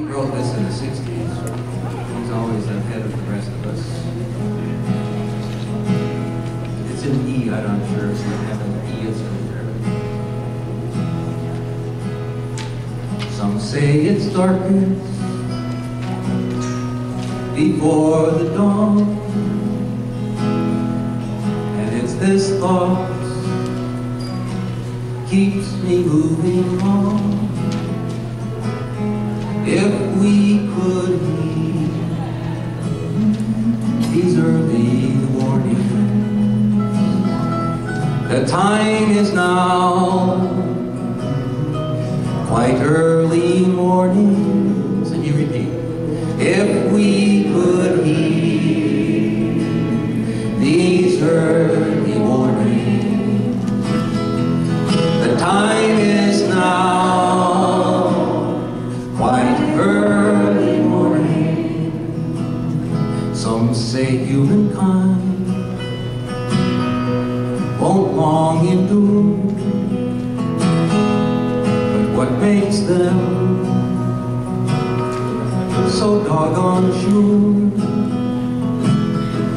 He wrote this in the 60s. He's always ahead of the rest of us. It's an E, I'm not sure you have an E in there. Some say it's darkest before the dawn. And it's this thought keeps me moving on. If we could heed these early warnings, the time is now. Quite early mornings. Some say humankind won't long endure, but what makes them so doggone sure?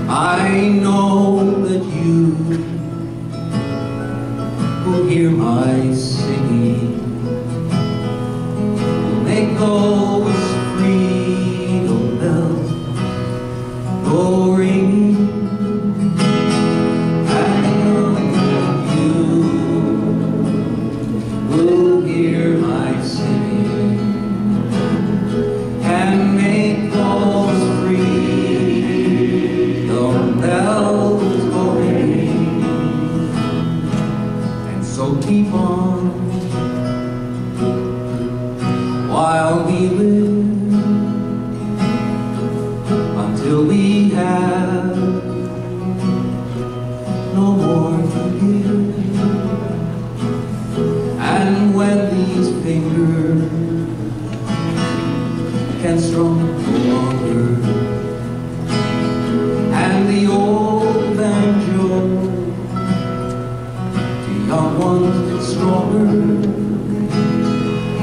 I know that you who hear my singing will make those can strum no longer, and the old banjo to young ones it's stronger.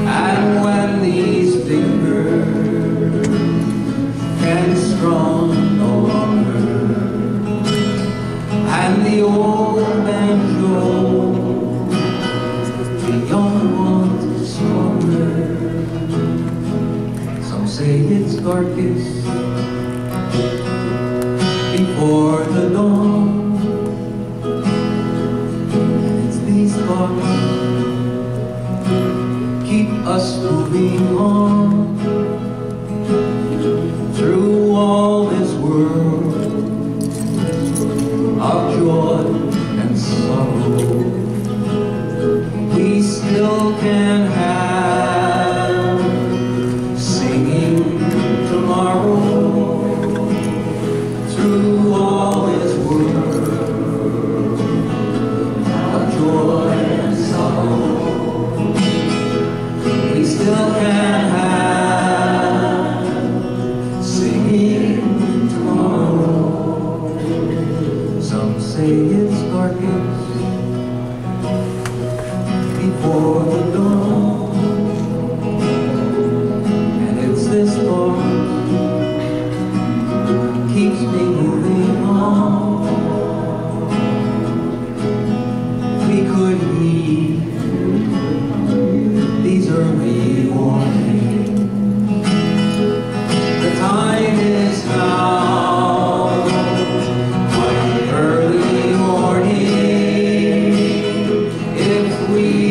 And when these fingers can strum no longer, and the old banjo the young say it's darkest before the dawn. It's these thoughts keep us moving on say it's darkest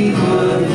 we heed